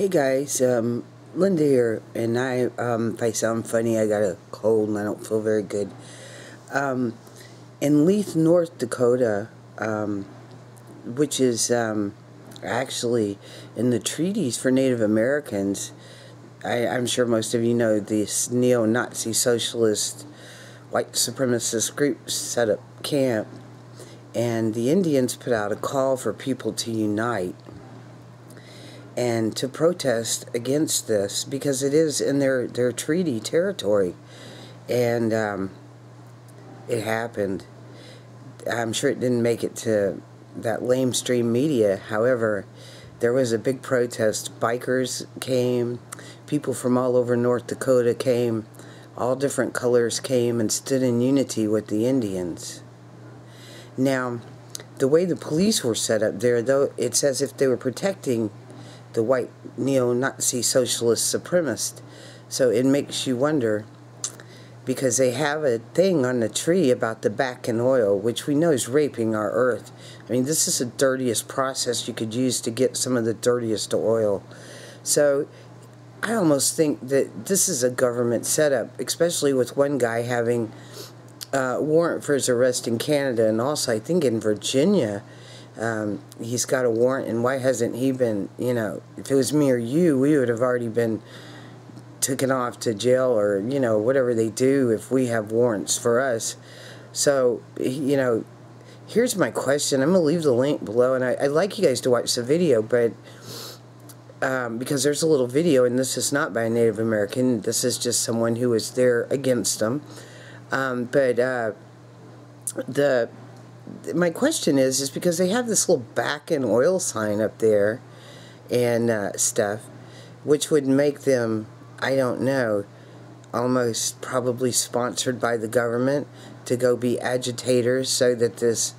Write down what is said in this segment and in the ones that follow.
Hey guys, um, Linda here, and I, um, if I sound funny, I got a cold and I don't feel very good. Um, in Leith, North Dakota, um, which is um, actually in the treaties for Native Americans, I, I'm sure most of you know this neo-Nazi socialist white supremacist group set up camp, and the Indians put out a call for people to unite and to protest against this because it is in their, their treaty territory. And um, it happened. I'm sure it didn't make it to that lamestream media. However, there was a big protest. Bikers came, people from all over North Dakota came, all different colors came and stood in unity with the Indians. Now, the way the police were set up there, though, it's as if they were protecting the white neo-Nazi socialist supremacist. So it makes you wonder, because they have a thing on the tree about the back Bakken oil, which we know is raping our earth. I mean, this is the dirtiest process you could use to get some of the dirtiest oil. So I almost think that this is a government setup, especially with one guy having a warrant for his arrest in Canada and also I think in Virginia um, he's got a warrant, and why hasn't he been, you know, if it was me or you, we would have already been taken off to jail or, you know, whatever they do if we have warrants for us. So, you know, here's my question. I'm going to leave the link below, and I, would like you guys to watch the video, but um, because there's a little video, and this is not by a Native American. This is just someone who was there against them. Um, but uh, the my question is, is because they have this little Bakken oil sign up there and uh, stuff, which would make them, I don't know, almost probably sponsored by the government to go be agitators so that this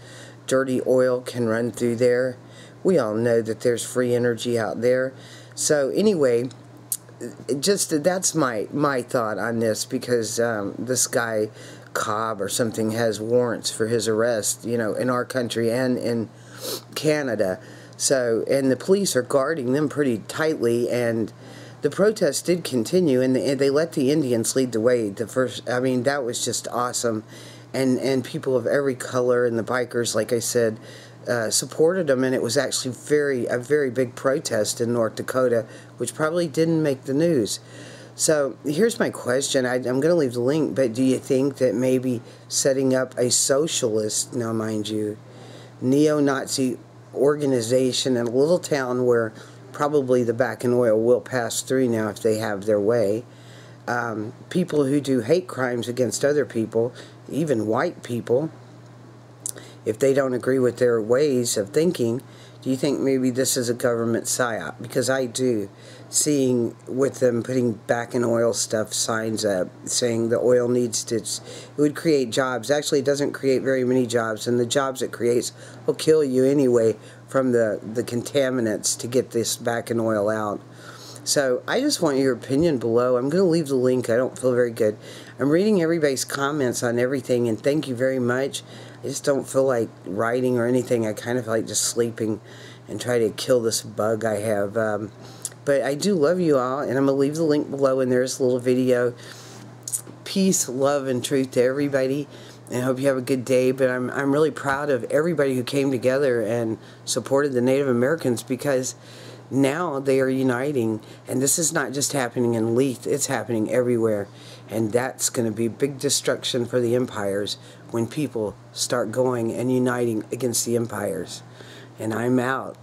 dirty oil can run through there. We all know that there's free energy out there. So anyway, just that's my my thought on this because um, this guy Cobb or something has warrants for his arrest, you know, in our country and in Canada. So, and the police are guarding them pretty tightly, and the protests did continue, and, they let the Indians lead the way. The first, I mean, that was just awesome, and and people of every color and the bikers, like I said, uh, supported them, and it was actually very a very big protest in North Dakota, which probably didn't make the news. So here's my question. I, am going to leave the link, but do you think that maybe setting up a socialist, now mind you, neo-Nazi organization in a little town where probably the Bakken oil will pass through now if they have their way, um, people who do hate crimes against other people, even white people, if they don't agree with their ways of thinking, do you think maybe this is a government psyop? Because I do. Seeing with them putting Bakken oil stuff signs up saying the oil needs to, it would create jobs. Actually, it doesn't create very many jobs, and the jobs it creates will kill you anyway from the, the contaminants to get this Bakken oil out. So I just want your opinion below. I'm going to leave the link. I don't feel very good. I'm reading everybody's comments on everything, and thank you very much. I just don't feel like writing or anything. I kind of like just sleeping and try to kill this bug I have. Um, but I do love you all, and I'm going to leave the link below, and there's a little video. Peace, love, and truth to everybody. And I hope you have a good day. But I'm, I'm really proud of everybody who came together and supported the Native Americans because now they are uniting. And this is not just happening in Leith, it's happening everywhere. And that's going to be big destruction for the empires when people start going and uniting against the empires. And I'm out.